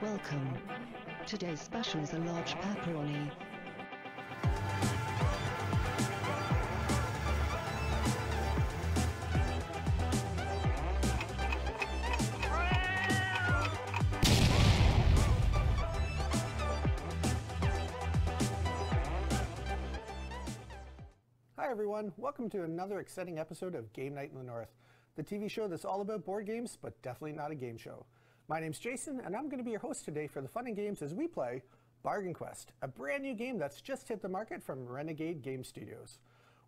Welcome. Today's special is a large pepperoni. Hi everyone, welcome to another exciting episode of Game Night in the North, the TV show that's all about board games, but definitely not a game show. My name's Jason, and I'm going to be your host today for the fun and games as we play Bargain Quest, a brand new game that's just hit the market from Renegade Game Studios.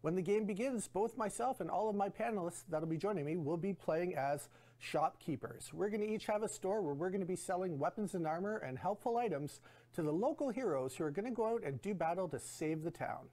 When the game begins, both myself and all of my panelists that'll be joining me will be playing as shopkeepers. We're going to each have a store where we're going to be selling weapons and armor and helpful items to the local heroes who are going to go out and do battle to save the town.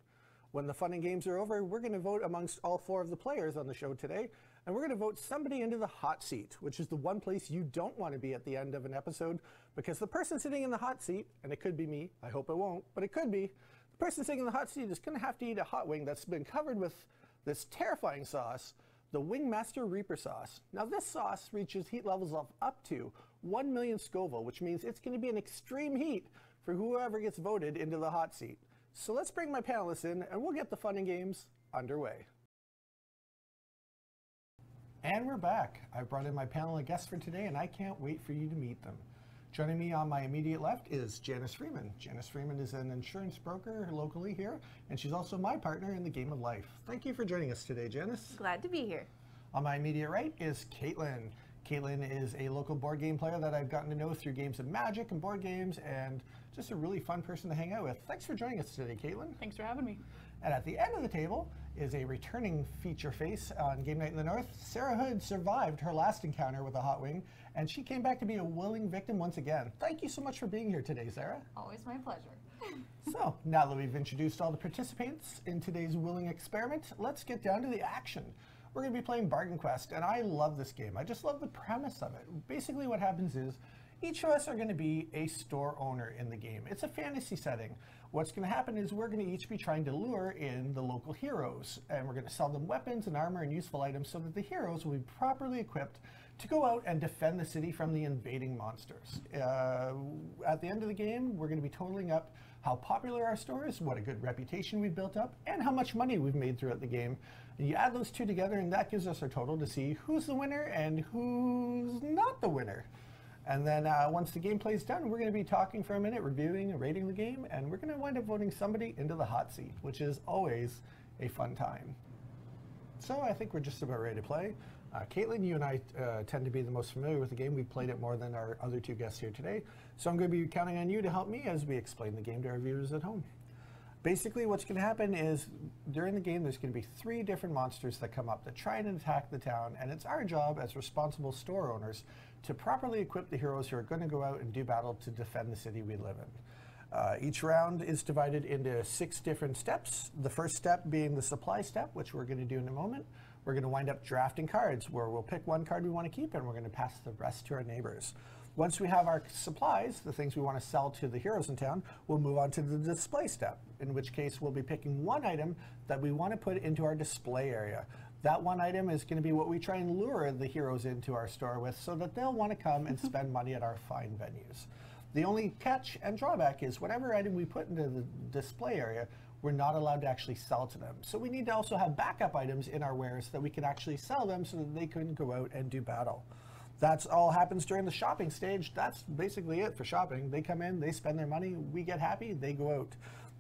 When the fun and games are over, we're going to vote amongst all four of the players on the show today, and we're going to vote somebody into the hot seat, which is the one place you don't want to be at the end of an episode, because the person sitting in the hot seat, and it could be me, I hope it won't, but it could be, the person sitting in the hot seat is going to have to eat a hot wing that's been covered with this terrifying sauce, the Wingmaster Reaper sauce. Now this sauce reaches heat levels of up to 1 million Scoville, which means it's going to be an extreme heat for whoever gets voted into the hot seat. So let's bring my panelists in and we'll get the fun and games underway. And we're back. I brought in my panel of guests for today and I can't wait for you to meet them. Joining me on my immediate left is Janice Freeman. Janice Freeman is an insurance broker locally here, and she's also my partner in the game of life. Thank you for joining us today, Janice. Glad to be here. On my immediate right is Caitlin. Caitlin is a local board game player that I've gotten to know through games of magic and board games, and just a really fun person to hang out with. Thanks for joining us today, Caitlin. Thanks for having me. And at the end of the table is a returning feature face on Game Night in the North. Sarah Hood survived her last encounter with a hot wing, and she came back to be a willing victim once again. Thank you so much for being here today, Sarah. Always my pleasure. So, now that we've introduced all the participants in today's willing experiment, let's get down to the action. We're going to be playing Bargain Quest, and I love this game. I just love the premise of it. Basically, what happens is each of us are going to be a store owner in the game. It's a fantasy setting. What's going to happen is we're going to each be trying to lure in the local heroes, and we're going to sell them weapons and armor and useful items so that the heroes will be properly equipped to go out and defend the city from the invading monsters. Uh, at the end of the game, we're going to be totaling up how popular our store is, what a good reputation we've built up, and how much money we've made throughout the game. You add those two together, and that gives us our total to see who's the winner and who's not the winner. And then uh, once the gameplay is done, we're going to be talking for a minute, reviewing and rating the game, and we're going to wind up voting somebody into the hot seat, which is always a fun time. So I think we're just about ready to play. Uh, Caitlin, you and I uh, tend to be the most familiar with the game. We've played it more than our other two guests here today. So I'm going to be counting on you to help me as we explain the game to our viewers at home. Basically, what's going to happen is during the game, there's going to be three different monsters that come up that try and attack the town, and it's our job as responsible store owners to properly equip the heroes who are going to go out and do battle to defend the city we live in. Uh, each round is divided into six different steps. The first step being the supply step, which we're going to do in a moment. We're going to wind up drafting cards where we'll pick one card we want to keep and we're going to pass the rest to our neighbors. Once we have our supplies, the things we want to sell to the heroes in town, we'll move on to the display step, in which case we'll be picking one item that we want to put into our display area. That one item is going to be what we try and lure the heroes into our store with so that they'll want to come and mm-hmm. spend money at our fine venues. The only catch and drawback is whatever item we put into the display area, we're not allowed to actually sell to them. So we need to also have backup items in our wares that we can actually sell them so that they can go out and do battle. That's all happens during the shopping stage. That's basically it for shopping. They come in, they spend their money, we get happy, they go out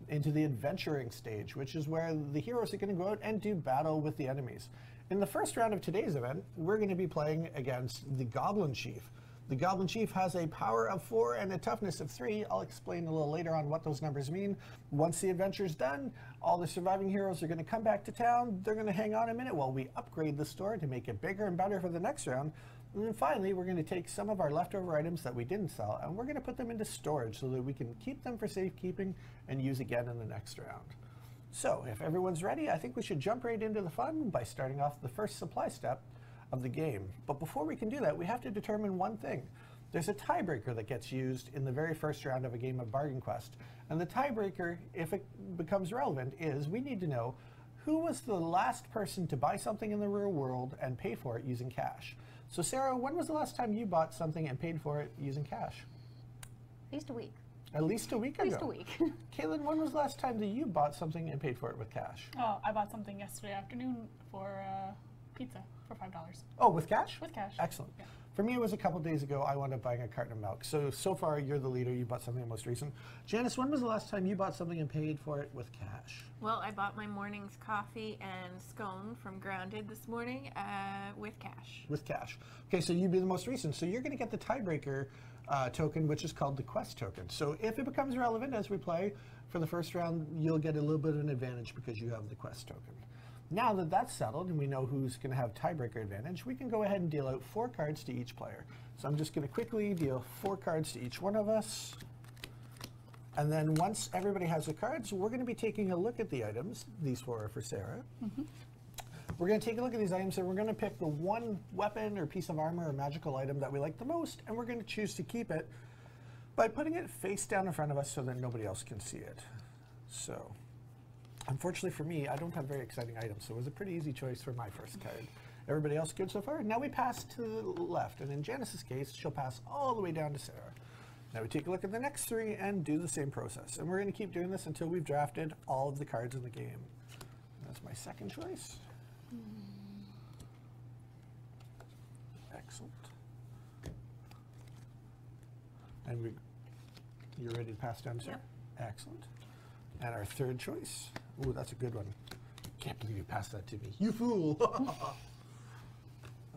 into the adventuring stage, which is where the heroes are going to go out and do battle with the enemies. In the first round of today's event, we're going to be playing against the Goblin Chief. The Goblin Chief has a power of 4 and a toughness of 3. I'll explain a little later on what those numbers mean. Once the adventure's done, all the surviving heroes are going to come back to town. They're going to hang on a minute while we upgrade the store to make it bigger and better for the next round. And then finally, we're going to take some of our leftover items that we didn't sell and we're going to put them into storage so that we can keep them for safekeeping and use again in the next round. So if everyone's ready, I think we should jump right into the fun by starting off the first supply step of the game. But before we can do that, we have to determine one thing. There's a tiebreaker that gets used in the very first round of a game of Bargain Quest. And the tiebreaker, if it becomes relevant, is we need to know who was the last person to buy something in the real world and pay for it using cash. So Sarah, when was the last time you bought something and paid for it using cash? At least a week. At least a week ago. At least a week. Caitlin, when was the last time that you bought something and paid for it with cash? Oh, I bought something yesterday afternoon for uh, pizza for five dollars Oh, with cash? with cash. Excellent. Yeah. For me, it was a couple days ago. I wound up buying a carton of milk. So, so far, you're the leader. You bought something the most recent. Janice, when was the last time you bought something and paid for it with cash? Well, I bought my morning's coffee and scone from Grounded this morning uh, with cash. With cash. Okay, so you'd be the most recent. So you're going to get the tiebreaker uh, token, which is called the quest token. So if it becomes relevant as we play for the first round, you'll get a little bit of an advantage because you have the quest token. Now that that's settled and we know who's going to have tiebreaker advantage, we can go ahead and deal out four cards to each player. So I'm just going to quickly deal four cards to each one of us. And then once everybody has the cards, we're going to be taking a look at the items. These four are for Sarah. Mm-hmm. We're going to take a look at these items and we're going to pick the one weapon or piece of armor or magical item that we like the most, and we're going to choose to keep it by putting it face down in front of us so that nobody else can see it. So, unfortunately for me, I don't have very exciting items, so it was a pretty easy choice for my first card. Everybody else good so far? Now we pass to the left, and in Janice's case, she'll pass all the way down to Sarah. Now we take a look at the next three and do the same process. And we're going to keep doing this until we've drafted all of the cards in the game. That's my second choice. Excellent. And we, you're ready to pass down, sir? Excellent. And our third choice. Ooh, that's a good one. Can't believe you passed that to me. You fool!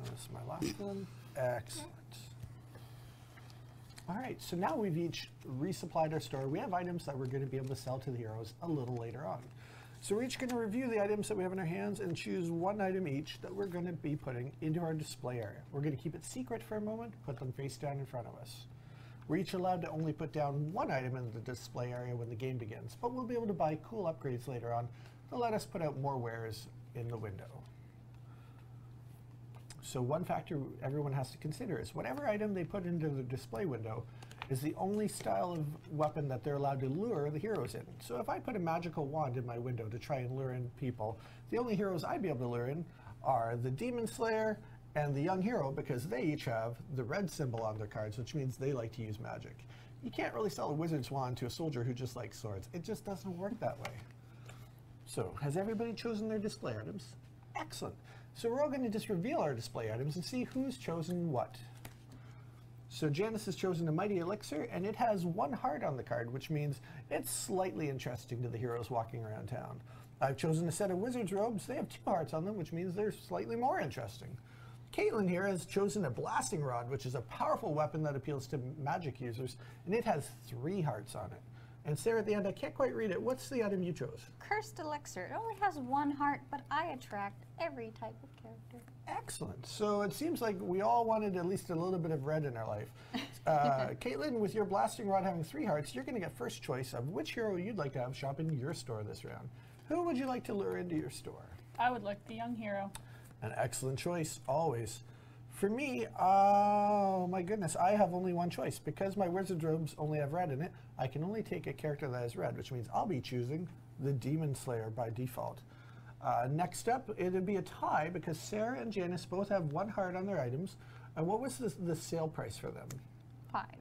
Uh, that's my last one. Excellent. All right, so now we've each resupplied our store. We have items that we're going to be able to sell to the heroes a little later on. So we're each going to review the items that we have in our hands and choose one item each that we're going to be putting into our display area. We're going to keep it secret for a moment, put them face down in front of us. We're each allowed to only put down one item in the display area when the game begins, but we'll be able to buy cool upgrades later on to let us put out more wares in the window. So one factor everyone has to consider is whatever item they put into the display window is the only style of weapon that they're allowed to lure the heroes in. So if I put a magical wand in my window to try and lure in people, the only heroes I'd be able to lure in are the Demon Slayer and the Young Hero because they each have the red symbol on their cards, which means they like to use magic. You can't really sell a wizard's wand to a soldier who just likes swords. It just doesn't work that way. So, has everybody chosen their display items? Excellent. So we're all going to just reveal our display items and see who's chosen what. So Janice has chosen a Mighty Elixir, and it has one heart on the card, which means it's slightly interesting to the heroes walking around town. I've chosen a set of Wizard's robes. They have two hearts on them, which means they're slightly more interesting. Caitlin here has chosen a Blasting Rod, which is a powerful weapon that appeals to magic users, and it has three hearts on it. And Sarah, at the end, I can't quite read it. What's the item you chose? Cursed elixir. It only has one heart, but I attract every type of character. Excellent. So it seems like we all wanted at least a little bit of red in our life. Uh, Caitlin, with your blasting rod having three hearts, you're going to get first choice of which hero you'd like to have shop in your store this round. Who would you like to lure into your store? I would like the young hero. An excellent choice, always. For me, oh my goodness, I have only one choice. Because my wizard robes only have red in it, I can only take a character that has red, which means I'll be choosing the Demon Slayer by default. Uh, next up, it'd be a tie because Sarah and Janice both have one heart on their items. And what was the, the sale price for them? Five.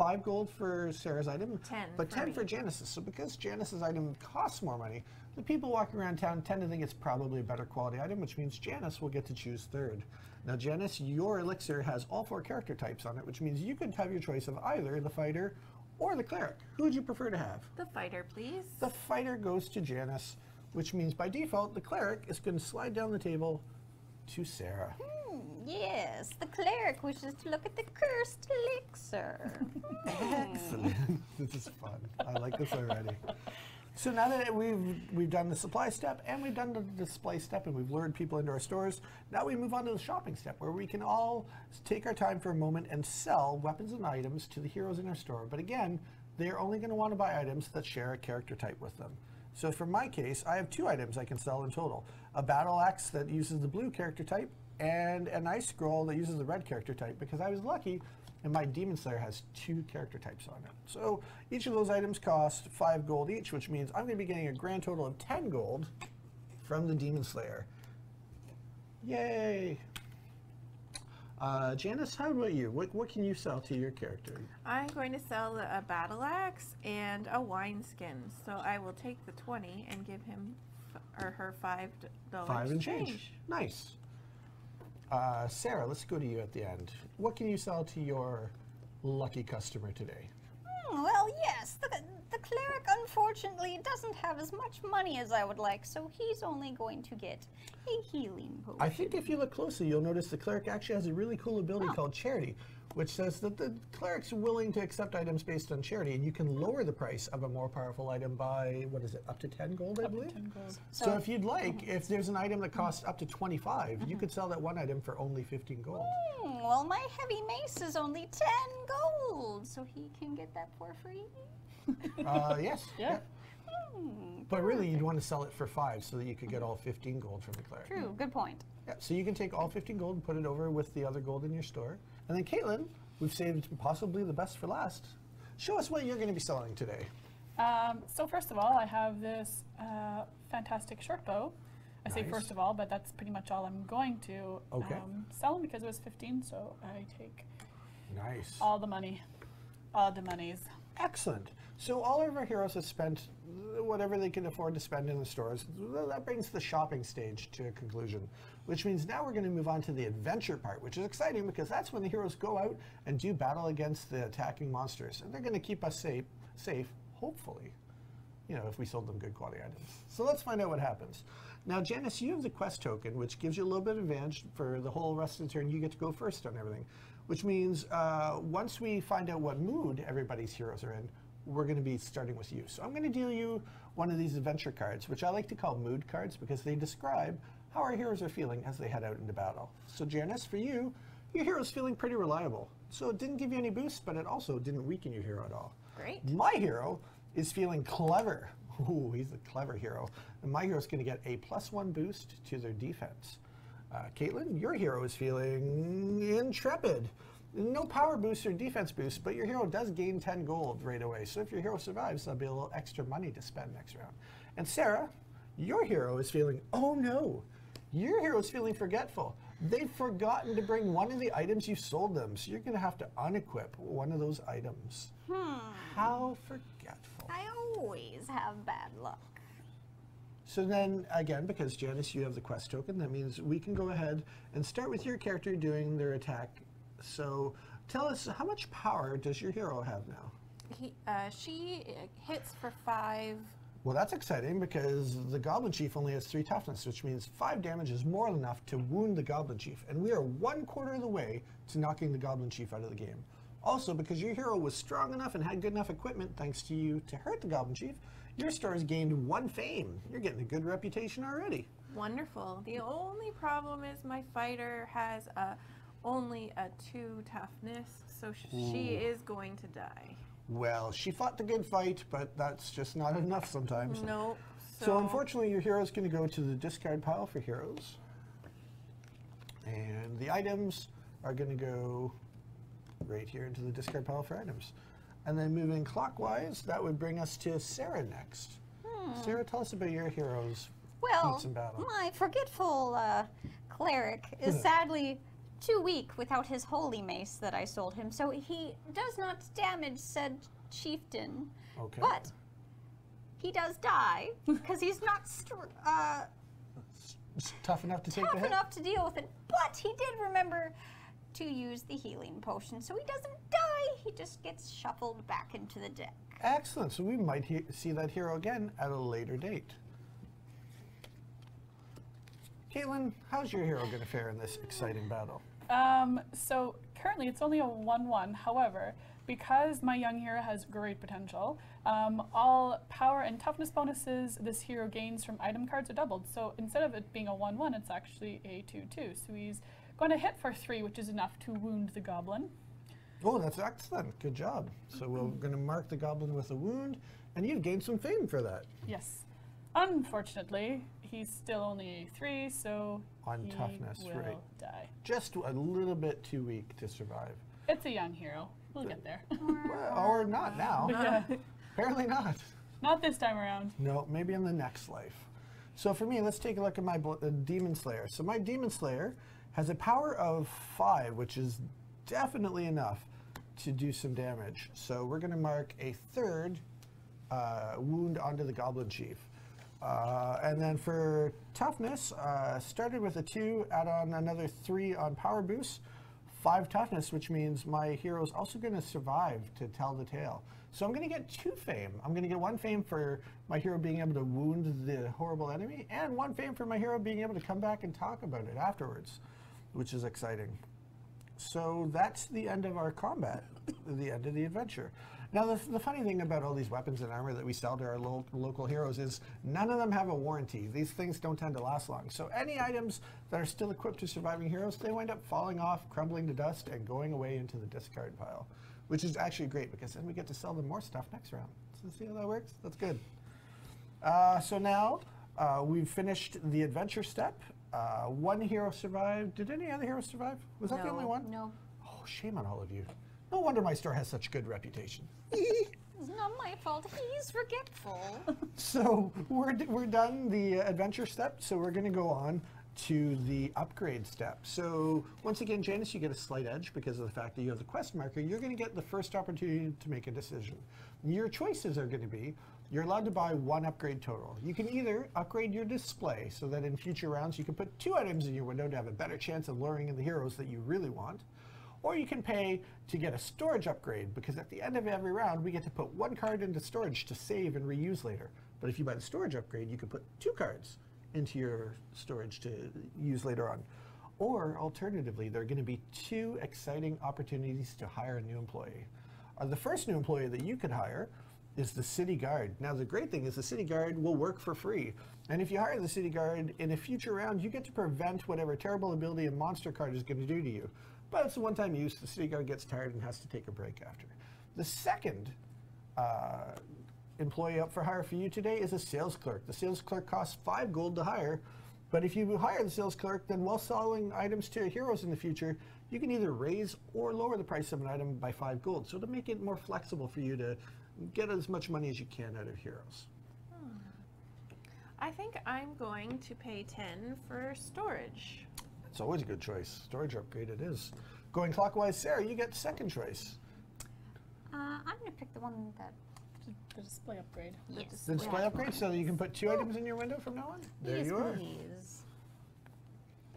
Five gold for Sarah's item, Ten but for ten me. for Janice's. So because Janice's item costs more money, the people walking around town tend to think it's probably a better quality item, which means Janice will get to choose third. Now, Janice, your elixir has all four character types on it, which means you could have your choice of either the fighter or the cleric. Who would you prefer to have? The fighter, please. The fighter goes to Janice, which means by default, the cleric is going to slide down the table to Sarah. Yes, the cleric wishes to look at the cursed elixir. Excellent. this is fun. I like this already. So now that we've we've done the supply step and we've done the display step and we've lured people into our stores, now we move on to the shopping step where we can all take our time for a moment and sell weapons and items to the heroes in our store. But again, they're only going to want to buy items that share a character type with them. So for my case, I have two items I can sell in total. A battle axe that uses the blue character type and a nice scroll that uses the red character type because I was lucky and my Demon Slayer has two character types on it. So each of those items cost five gold each, which means I'm going to be getting a grand total of 10 gold from the Demon Slayer. Yay! Uh, Janice, how about you? What, what can you sell to your character? I'm going to sell a battle axe and a wineskin. So I will take the 20 and give him f- or her $5 Five and change. Nice. Uh, Sarah, let's go to you at the end. What can you sell to your lucky customer today? Hmm, well, yes, the, the cleric unfortunately doesn't have as much money as I would like, so he's only going to get a healing potion. I think if you look closely, you'll notice the cleric actually has a really cool ability Oh. called charity, which says that the cleric's willing to accept items based on charity, and you can lower the price of a more powerful item by, what is it, up to 10 gold, I Up to believe? 10 gold. So, So- if you'd like, if there's an item that costs up to 25, you could sell that one item for only 15 gold. Hmm, well, my heavy mace is only 10 gold, so he can get that for free. Uh, yes. Yeah. Hmm, But really, you'd want to sell it for five so that you could get all 15 gold from the cleric. true, good point. Yeah, so you can take all 15 gold and put it over with the other gold in your store. And then, Caitlin, we've saved possibly the best for last. Show us what you're going to be selling today. Um, so first of all, I have this uh, fantastic short bow. I say first of all, but that's pretty much all I'm going to Okay. um, sell because it was 15. So I take Nice. all the money, all the monies. Excellent. So all of our heroes have spent whatever they can afford to spend in the stores. That brings the shopping stage to a conclusion, which means now we're going to move on to the adventure part, which is exciting because that's when the heroes go out and do battle against the attacking monsters, and they're going to keep us safe, safe, hopefully. You know, if we sold them good quality items. So let's find out what happens. Now, Janice, you have the quest token, which gives you a little bit of advantage for the whole rest of the turn. You get to go first on everything, which means uh, once we find out what mood everybody's heroes are in, we're going to be starting with you. So I'm going to deal you one of these adventure cards, which I like to call mood cards because they describe how our heroes are feeling as they head out into battle. So Janice, for you, your hero's feeling pretty reliable. So it didn't give you any boost, but it also didn't weaken your hero at all. Great. My hero is feeling clever. Ooh, he's a clever hero. And my hero's going to get a plus one boost to their defense. Uh, Caitlin, your hero is feeling intrepid. No power boost or defense boost, but your hero does gain 10 gold right away. So if your hero survives, there'll be a little extra money to spend next round. And Sarah, your hero is feeling, oh no, your hero is feeling forgetful. They've forgotten to bring one of the items you sold them, so you're going to have to unequip one of those items. Hmm. How forgetful. I always have bad luck. So then, again, because Janice, you have the quest token, that means we can go ahead and start with your character doing their attack. So tell us, how much power does your hero have now? He, uh, she hits for five. Well, that's exciting because the Goblin Chief only has three toughness, which means five damage is more than enough to wound the Goblin Chief. And we are one quarter of the way to knocking the Goblin Chief out of the game. Also, because your hero was strong enough and had good enough equipment, thanks to you, to hurt the Goblin Chief, your star has gained one fame. You're getting a good reputation already. Wonderful. The only problem is my fighter has a, only a two toughness, so sh- she is going to die. Well, she fought the good fight, but that's just not enough sometimes. Nope. So, unfortunately, your hero's going to go to the discard pile for heroes. And the items are going to go right here into the discard pile for items. And then moving clockwise, that would bring us to Sarah next. Sarah, tell us about your heroes. Well, Feats in battle. my forgetful uh, cleric is sadly too weak without his holy mace that I sold him, so he does not damage said chieftain. Okay. But he does die because he's not str- uh, tough enough to tough enough to deal with it. But he did remember to use the healing potion, so he doesn't die. He just gets shuffled back into the deck. Excellent. So we might he- see that hero again at a later date. Caitlin, how's your hero going to fare in this exciting battle? Um, so currently it's only a 1-1. However, because my young hero has great potential, um, all power and toughness bonuses this hero gains from item cards are doubled. So instead of it being a 1-1, it's actually a 2-2. So he's going to hit for 3, which is enough to wound the goblin. Oh, that's excellent. Good job. So we're going to mark the goblin with a wound, and you've gained some fame for that. Yes. Unfortunately, he's still only 3, so On he toughness, will right. die. Just a little bit too weak to survive. It's a young hero. We'll get there. Well, or not now. yeah. Apparently not. Not this time around. No, maybe in the next life. So for me, let's take a look at my bl- uh, Demon Slayer. So my Demon Slayer has a power of five, which is definitely enough to do some damage. So we're going to mark a third uh, wound onto the Goblin Chief. Uh, and then for toughness, uh, started with a two, add on another three on power boost, five toughness, which means my hero is also going to survive to tell the tale. So I'm going to get two fame. I'm going to get one fame for my hero being able to wound the horrible enemy, and one fame for my hero being able to come back and talk about it afterwards, which is exciting. So that's the end of our combat, the end of the adventure. Now, the, the funny thing about all these weapons and armor that we sell to our lo- local heroes is none of them have a warranty. These things don't tend to last long. So any items that are still equipped to surviving heroes, they wind up falling off, crumbling to dust, and going away into the discard pile, which is actually great because then we get to sell them more stuff next round. So see how that works? That's good. Uh, so now uh, we've finished the adventure step. Uh, one hero survived. Did any other heroes survive? Was that the only one? No, Oh, shame on all of you. No wonder my store has such good reputation. it's not my fault. He's forgetful. so we're, we're done the uh, adventure step, so we're going to go on to the upgrade step. So once again, Janice, you get a slight edge because of the fact that you have the quest marker. You're going to get the first opportunity to make a decision. Your choices are going to be you're allowed to buy one upgrade total. You can either upgrade your display so that in future rounds you can put two items in your window to have a better chance of luring in the heroes that you really want. Or you can pay to get a storage upgrade because at the end of every round we get to put one card into storage to save and reuse later. But if you buy the storage upgrade, you can put two cards into your storage to use later on. Or alternatively, there are going to be two exciting opportunities to hire a new employee. Uh, the first new employee that you could hire is the city guard. Now, the great thing is the city guard will work for free. And if you hire the city guard in a future round, you get to prevent whatever terrible ability a monster card is going to do to you. But it's a one time use. The city guard gets tired and has to take a break after. The second uh, employee up for hire for you today is a sales clerk. The sales clerk costs five gold to hire. But if you hire the sales clerk, then while selling items to heroes in the future, you can either raise or lower the price of an item by five gold. So to make it more flexible for you to get as much money as you can out of heroes. I think I'm going to pay 10 for storage. It's always a good choice. Storage upgrade it is. Going clockwise, Sarah, you get second choice. Uh, I'm gonna pick the one that. The display upgrade. Yes. The display upgrade so that you can put two items in your window from now on. There yes, you are. please.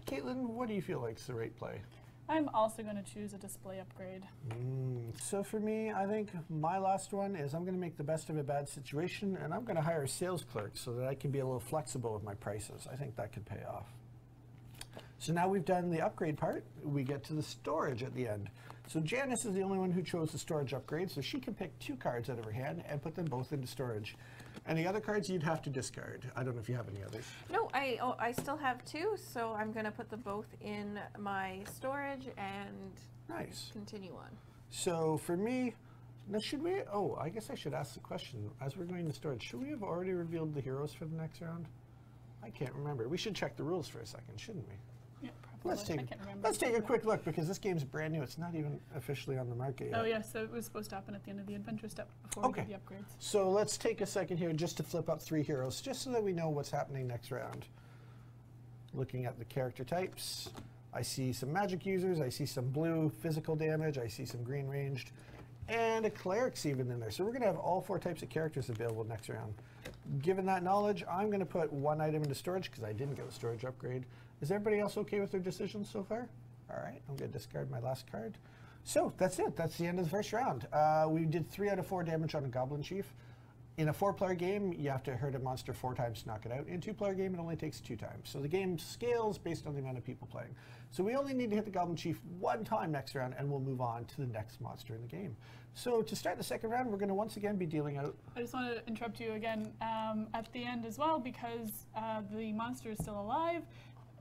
Caitlin, what do you feel like is the right play? I'm also going to choose a display upgrade. Mm, so for me, I think my last one is I'm going to make the best of a bad situation, and I'm going to hire a sales clerk so that I can be a little flexible with my prices. I think that could pay off. So now we've done the upgrade part. We get to the storage at the end. So Janice is the only one who chose the storage upgrade, so she can pick two cards out of her hand and put them both into storage. Any other cards you'd have to discard. I don't know if you have any others. No, I oh, I still have two, so I'm going to put them both in my storage and Nice. continue on. So for me, now should we? Oh, I guess I should ask the question as we're going to storage. Should we have already revealed the heroes for the next round? I can't remember. We should check the rules for a second, shouldn't we? Let's take I can't remember. let's take a quick look because this game's brand new. It's not even officially on the market yet. Oh yeah, so it was supposed to happen at the end of the adventure step before Okay. we did the upgrades. So let's take a second here just to flip up three heroes, just so that we know what's happening next round. Looking at the character types, I see some magic users, I see some blue physical damage, I see some green ranged, and a cleric's even in there. So we're going to have all four types of characters available next round. Given that knowledge, I'm going to put one item into storage because I didn't get a storage upgrade. Is everybody else okay with their decisions so far? All right, I'm going to discard my last card. So that's it. That's the end of the first round. Uh, we did three out of four damage on a Goblin Chief. In a four-player game, you have to hurt a monster four times to knock it out. In a two-player game, it only takes two times. So the game scales based on the amount of people playing. So we only need to hit the Goblin Chief one time next round, and we'll move on to the next monster in the game. So to start the second round, we're going to once again be dealing out. I just want to interrupt you again um, at the end as well because uh, the monster is still alive.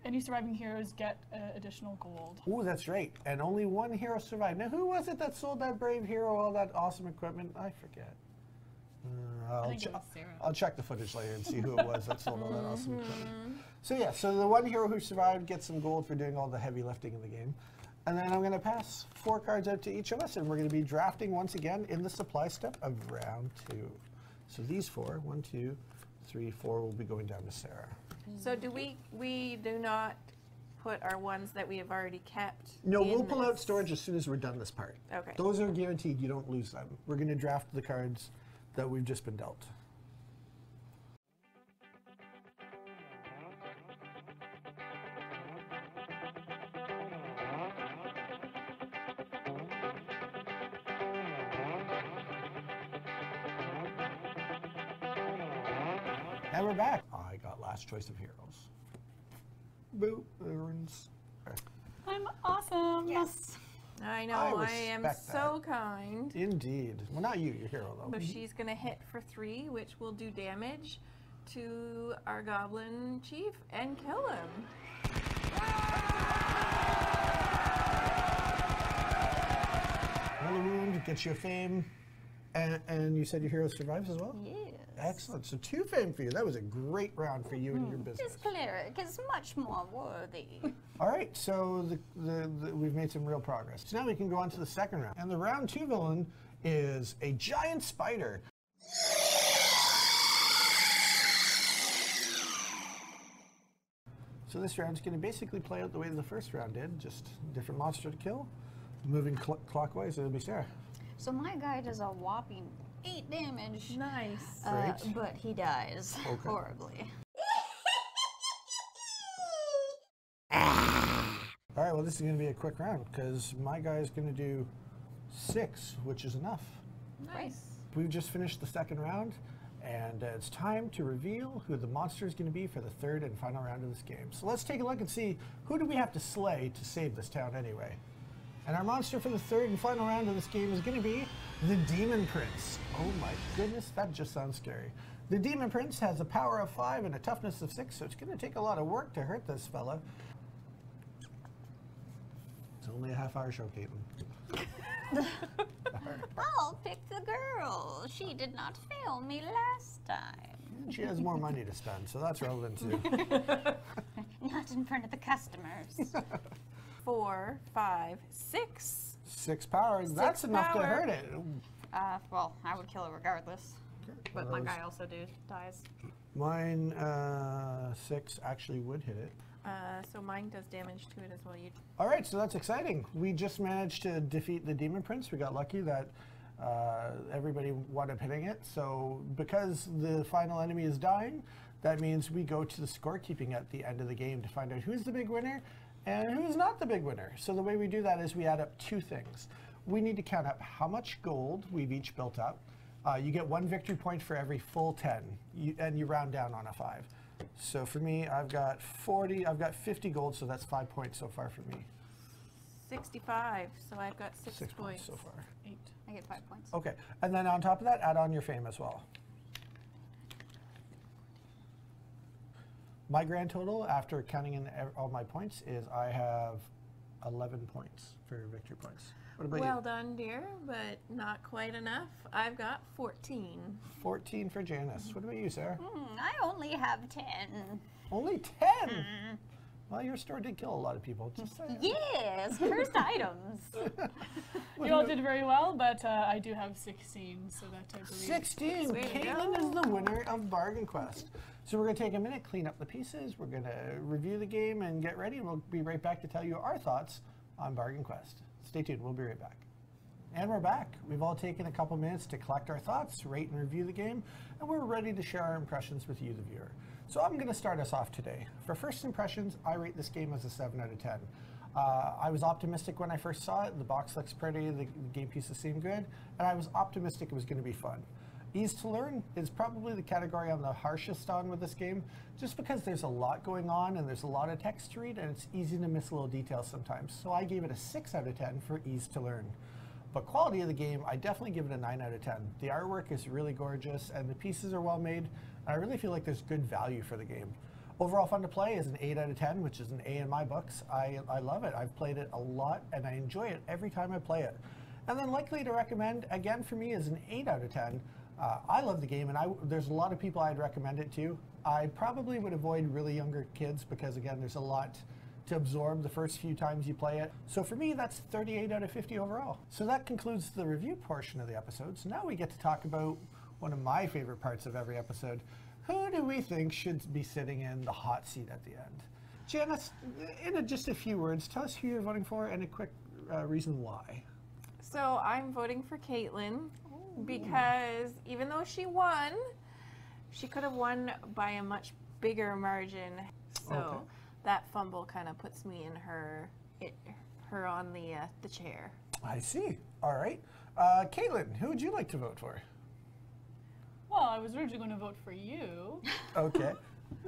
Any surviving heroes get uh, additional gold. Oh, that's right. And only one hero survived. Now, who was it that sold that brave hero all that awesome equipment? I forget. Uh, I'll, think it was Sarah. I'll check the footage later and see who it was that sold all that awesome equipment. So yeah, so the one hero who survived gets some gold for doing all the heavy lifting in the game. And then I'm going to pass four cards out to each of us, and we're going to be drafting once again in the supply step of round two. So these four, one, two, three, four, will be going down to Sarah. So do we we do not put our ones that we have already kept. No, in we'll pull out this? storage as soon as we're done this part. Okay. Those are guaranteed. You don't lose them. We're going to draft the cards that we've just been dealt. And we're back. I got last choice of heroes. Boo, Aaron's. I'm awesome. Yes. I know. I I, am respect so kind. Indeed. Well, not you, your hero, though. So she's gonna hit for three, which will do damage to our goblin chief and kill him. Another wound gets you a fame. And, and you said your hero survives as well? Yes. Excellent. So two fame for you. That was a great round for you and your hmm. business. This cleric is much more worthy. All right, so the, the, the, we've made some real progress. So now we can go on to the second round. And the round two villain is a giant spider. So this round's going to basically play out the way the first round did, just different monster to kill. Moving cl- clockwise, it'll be Sarah. so my guy does a whopping eight damage. Nice. uh, Great. but he dies Okay. horribly. All right, well, this is going to be a quick round because my guy is going to do six, which is enough. nice. We've just finished the second round, and uh, it's time to reveal who the monster is going to be for the third and final round of this game. So let's take a look and see who do we have to slay to save this town anyway. And our monster for the third and final round of this game is going to be the Demon Prince. Oh my goodness, that just sounds scary. The Demon Prince has a power of five and a toughness of six, so it's going to take a lot of work to hurt this fella. It's only a half hour show, Caitlin. I'll oh, pick the girl. She did not fail me last time. She has more money to spend, so that's relevant too. Not in front of the customers. Four, five, six. Six powers, that's enough to hurt it. uh, well, I would kill it regardless. But my guy also do dies. Mine, uh, six actually would hit it. Uh, so mine does damage to it as well. You All right, so that's exciting. We just managed to defeat the Demon Prince. We got lucky that uh, everybody wound up hitting it. So because the final enemy is dying, that means we go to the scorekeeping at the end of the game to find out who's the big winner and who's not the big winner. So the way we do that is we add up two things. We need to count up how much gold we've each built up. Uh, you get one victory point for every full 10, you, and you round down on a five. So for me, I've got 40, I've got 50 gold, so that's five points so far for me. 65. So I've got six, Six points. points so far. Eight. I get five points. Okay, and then on top of that, add on your fame as well. My grand total, after counting in all my points, is I have 11 points for victory points. What about Well you? done, dear, but not quite enough. I've got 14. 14 for Janice. What about you, Sarah? Hmm, I only have ten. Only 10! Well, your store did kill a lot of people. Just. Yes, cursed items. You all did very well, but uh, I do have 16, so that I believe. 16. Caitlin is the winner of Bargain Quest. So we're going to take a minute, clean up the pieces. We're going to review the game and get ready. And we'll be right back to tell you our thoughts on Bargain Quest. Stay tuned. We'll be right back. And we're back. We've all taken a couple minutes to collect our thoughts, rate and review the game, and we're ready to share our impressions with you, the viewer. So I'm going to start us off today. For first impressions, I rate this game as a 7 out of 10. Uh, I was optimistic when I first saw it. The box looks pretty, the, the game pieces seem good, and I was optimistic it was going to be fun. Ease to learn is probably the category I'm the harshest on with this game, just because there's a lot going on and there's a lot of text to read, and it's easy to miss a little details sometimes. So I gave it a 6 out of 10 for ease to learn. But quality of the game, I definitely give it a 9 out of 10. The artwork is really gorgeous and the pieces are well made. I really feel like there's good value for the game. Overall fun to play is an 8 out of 10, which is an A in my books. I, I love it. I've played it a lot and I enjoy it every time I play it. And then likely to recommend, again for me, is an 8 out of 10. Uh, I love the game and I, there's a lot of people I'd recommend it to. I probably would avoid really younger kids because again, there's a lot to absorb the first few times you play it. So for me, that's 38 out of 50 overall. So that concludes the review portion of the episode. So now we get to talk about one of my favorite parts of every episode. Who do we think should be sitting in the hot seat at the end? Janice, in a, just a few words, tell us who you're voting for and a quick uh, reason why. So I'm voting for Caitlin because even though she won, she could have won by a much bigger margin. So Okay. that fumble kind of puts me in her, it, her on the uh, the chair. I see. All right. Uh, Caitlin, who would you like to vote for? Well, I was originally going to vote for you. Okay.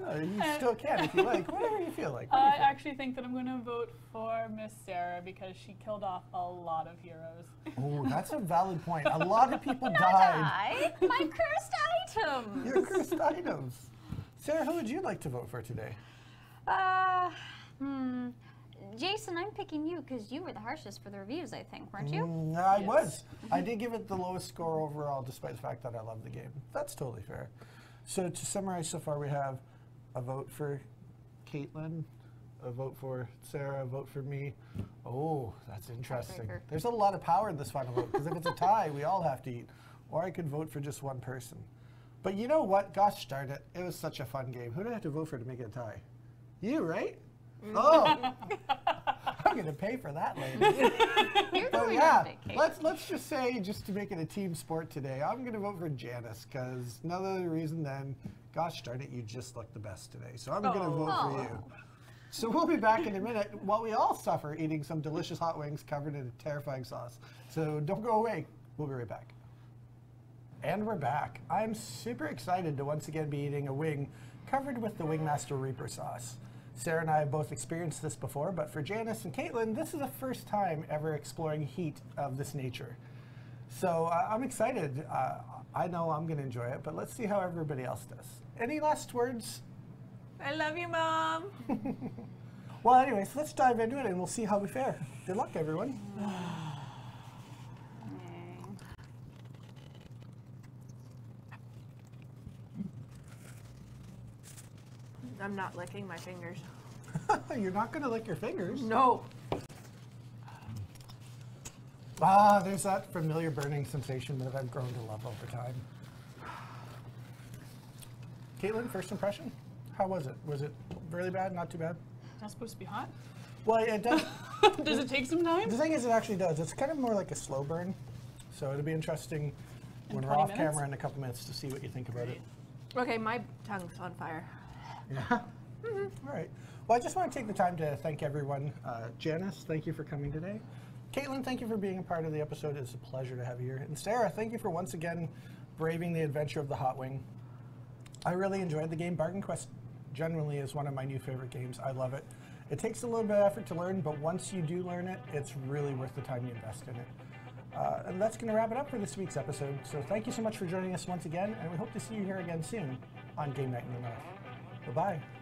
Uh, you still can if you like, whatever you feel like. You I think? actually think that I'm going to vote for Miss Sarah because she killed off a lot of heroes. Oh, that's a valid point. A lot of people died. I, my cursed item. Your cursed items. Sarah, who would you like to vote for today? Uh, hmm. Jason, I'm picking you because you were the harshest for the reviews, I think, weren't you? Mm, I Yes. was. I did give it the lowest score overall, despite the fact that I love the game. That's totally fair. So to summarize, so far we have a vote for Caitlin, a vote for Sarah, a vote for me. Oh, that's interesting. There's a lot of power in this final vote because if it's a tie, we all have to eat. Or I could vote for just one person. But you know what? Gosh darn it! It was such a fun game. Who did I have to vote for to make it a tie? You, right? Oh, I'm gonna pay for that later. But yeah, let's let's just say, just to make it a team sport today, I'm going to vote for Janice because another reason than, gosh darn it, you just look the best today. So I'm going to vote for you. So we'll be back in a minute while we all suffer eating some delicious hot wings covered in a terrifying sauce. So don't go away. We'll be right back. And we're back. I'm super excited to once again be eating a wing covered with the Wingmaster Reaper sauce. Sarah and I have both experienced this before, but for Janice and Caitlin, this is the first time ever exploring heat of this nature. So uh, I'm excited. Uh, I know I'm going to enjoy it, but let's see how everybody else does. Any last words? I love you, mom. Well, anyways, let's dive into it and we'll see how we fare. Good luck, everyone. I'm not licking my fingers. You're not going to lick your fingers. No. Ah, there's that familiar burning sensation that I've grown to love over time. Caitlin, first impression? How was it? Was it really bad? Not too bad? It's not supposed to be hot. Well, it does. Does it take some time? the thing is, it actually does. It's kind of more like a slow burn. So it'll be interesting In when we're off minutes? camera in a couple minutes to see what you think about it. Okay, my tongue's on fire. Yeah. All right. Well, I just want to take the time to thank everyone. Uh, Janice, thank you for coming today. Caitlin, thank you for being a part of the episode. It's a pleasure to have you here. And Sarah, thank you for once again braving the adventure of the Hot Wing. I really enjoyed the game. Bargain Quest generally is one of my new favorite games. I love it. It takes a little bit of effort to learn, but once you do learn it, it's really worth the time you invest in it. Uh, and that's going to wrap it up for this week's episode. So thank you so much for joining us once again, and we hope to see you here again soon on Game Night in the North. Bye bye.